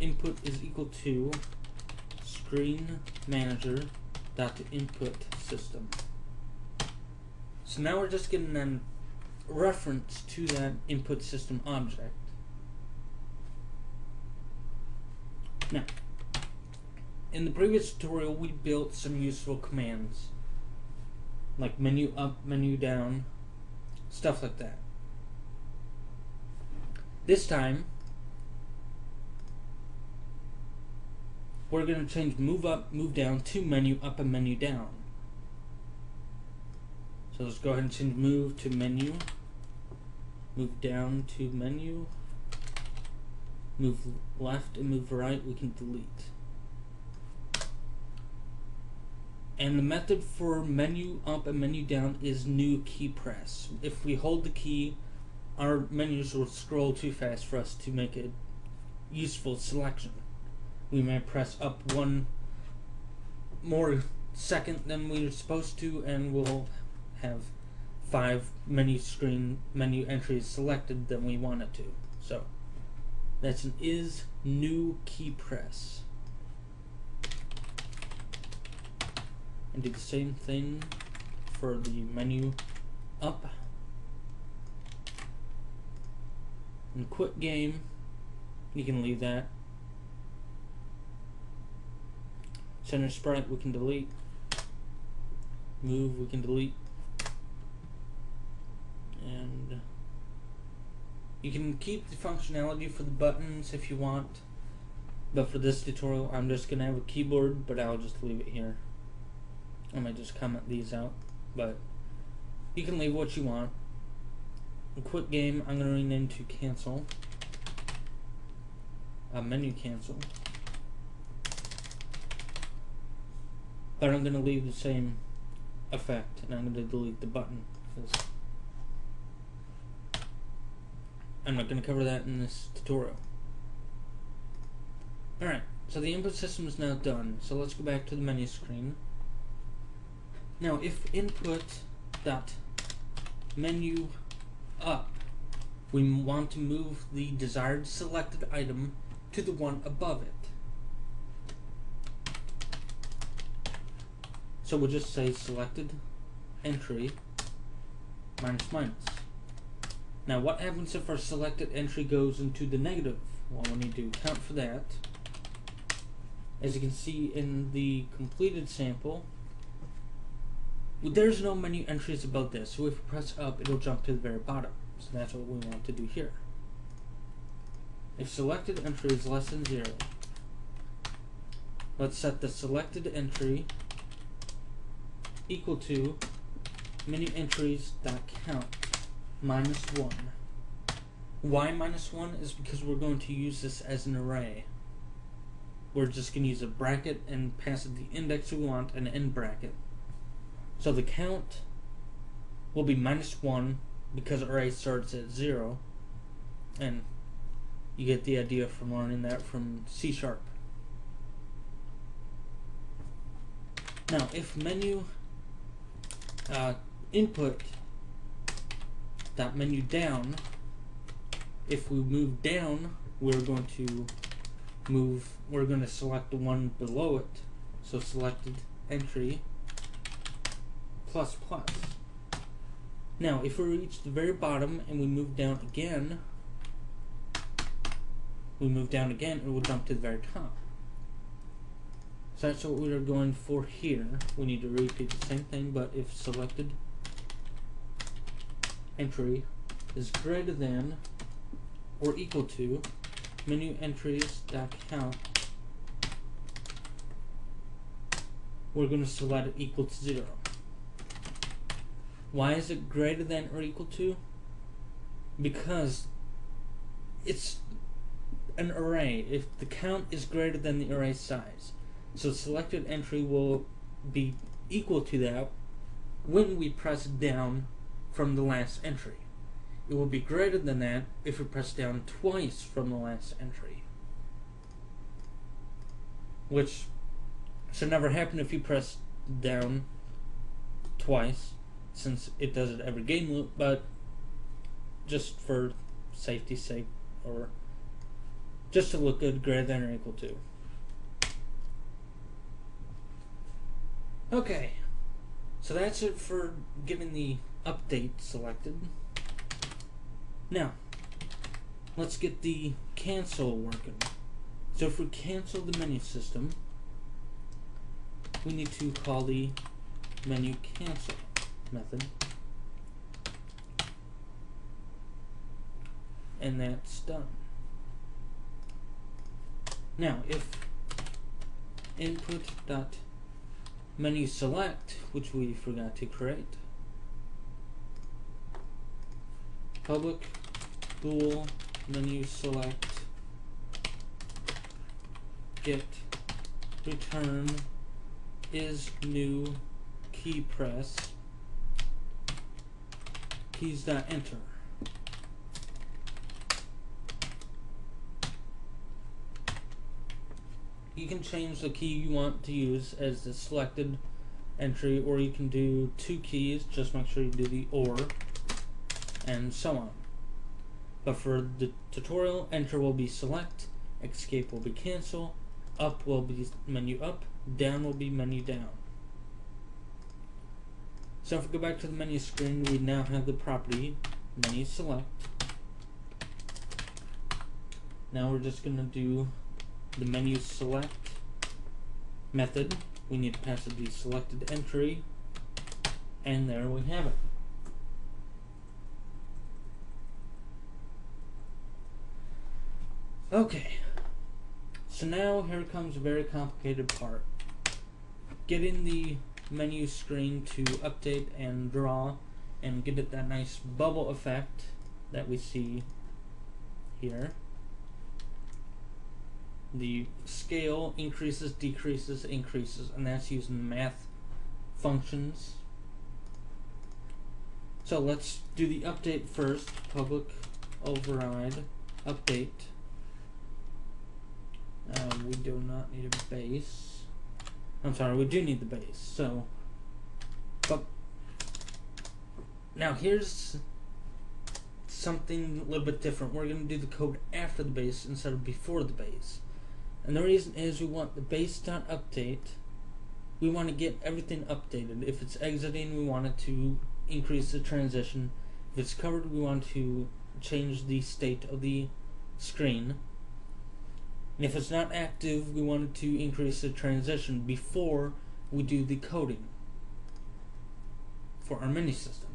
input is equal to screen manager dot input system. So now we're just getting a reference to that input system object. Now, in the previous tutorial, we built some useful commands, like menu up, menu down, stuff like that. This time, we're going to change move up, move down to menu up and menu down. So let's go ahead and change move to menu, move down to menu, move left and move right, we can delete. And the method for menu up and menu down is new key press. If we hold the key, our menus will scroll too fast for us to make a useful selection. We may press up one more second than we are supposed to, and we'll have five menu screen menu entries selected than we wanted to. So that's an is new key press. And do the same thing for the menu up. And quit game, you can leave that. Center sprite we can delete. Move we can delete. And uh, you can keep the functionality for the buttons if you want. But for this tutorial, I'm just going to have a keyboard, but I'll just leave it here. I might just comment these out, but you can leave what you want. A quick game, I'm going to rename to cancel. A menu cancel. But I'm going to leave the same effect, and I'm going to delete the button. Because I'm not going to cover that in this tutorial. Alright, so the input system is now done. So let's go back to the menu screen. Now, if input dot menu up, we want to move the desired selected item to the one above it. So we'll just say selected entry minus minus. Now what happens if our selected entry goes into the negative? Well, we need to account for that. As you can see in the completed sample, there's no menu entries about this, so if we press up, it'll jump to the very bottom. So that's what we want to do here. If selected entry is less than zero, let's set the selected entry equal to menu entries dot count minus 1. Why minus 1 is because we're going to use this as an array. We're just going to use a bracket and pass it the index we want and an end bracket. So the count will be minus 1 because array starts at 0. And you get the idea from learning that from C Sharp. Now, if menu uh, input that menu down, if we move down, we're going to move, we're going to select the one below it. So selected entry plus plus. Now, if we reach the very bottom and we move down again, we move down again, it will jump to the very top. So that's what we are going for here. We need to repeat the same thing, but if selected entry is greater than or equal to menu entries count. We're going to select it equal to zero. Why is it greater than or equal to? Because it's an array. If the count is greater than the array size so selected entry will be equal to that when we press down from the last entry. It will be greater than that if we press down twice from the last entry. Which should never happen if you press down twice, since it does it every game loop, but just for safety's sake, or just to look good, greater than or equal to. Okay, so that's it for getting the update selected. Now, let's get the cancel working. So if we cancel the menu system, we need to call the menu cancel method. And that's done. Now, if input dot menu select, which we forgot to create, public bool menu select get return is new key press keys dot enter you can change the key you want to use as the selected entry or you can do two keys just make sure you do the or and so on. But for the tutorial enter will be select escape will be cancel up will be menu up down will be menu down. So if we go back to the menu screen we now have the property menu select. Now we're just going to do the menu select method. We need to pass it the selected entry, and there we have it. Okay, so now here comes a very complicated part. Getting the menu screen to update and draw and give it that nice bubble effect that we see here the scale increases, decreases, increases, and that's using math functions. So let's do the update first. Public override update. Uh, we do not need a base. I'm sorry, we do need the base. So, but now here's something a little bit different. We're going to do the code after the base instead of before the base. And the reason is we want the base dot update. We want to get everything updated. If it's exiting, we want it to increase the transition. If it's covered, we want to change the state of the screen. And if it's not active, we want it to increase the transition before we do the coding for our menu system.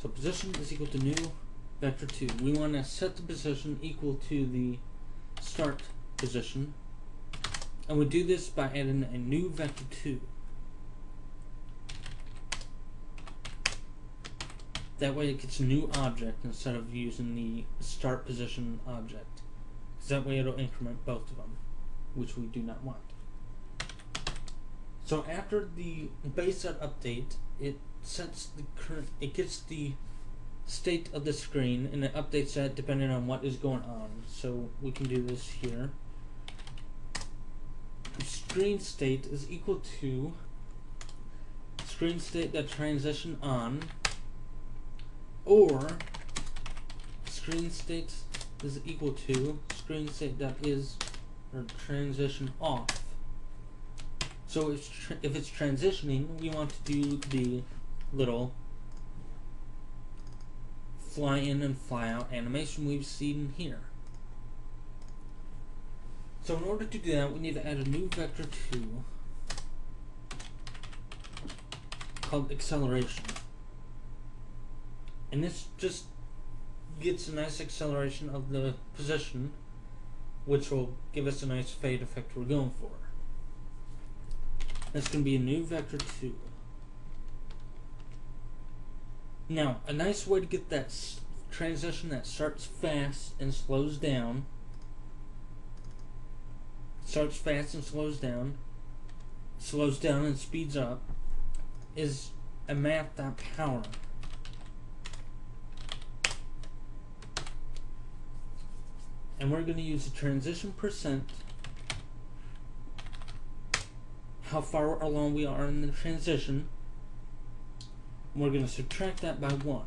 So position is equal to new vector 2. We want to set the position equal to the start position. And we do this by adding a new vector 2. That way it gets a new object instead of using the start position object. Because that way it'll increment both of them, which we do not want. So after the base set update, it sets the current, it gets the state of the screen and it updates that depending on what is going on. So we can do this here. Screen state is equal to screen state that transition on or screen state is equal to screen state that is or transition off. So if, if it's transitioning, we want to do the little fly in and fly out animation we've seen here. So in order to do that, we need to add a new vector 2 called acceleration. And this just gets a nice acceleration of the position, which will give us a nice fade effect we're going for. That's going to be a new vector 2. Now, a nice way to get that transition that starts fast and slows down, starts fast and slows down, slows down and speeds up, is a math.power. And we're going to use the transition percent, how far along we are in the transition, we're going to subtract that by 1.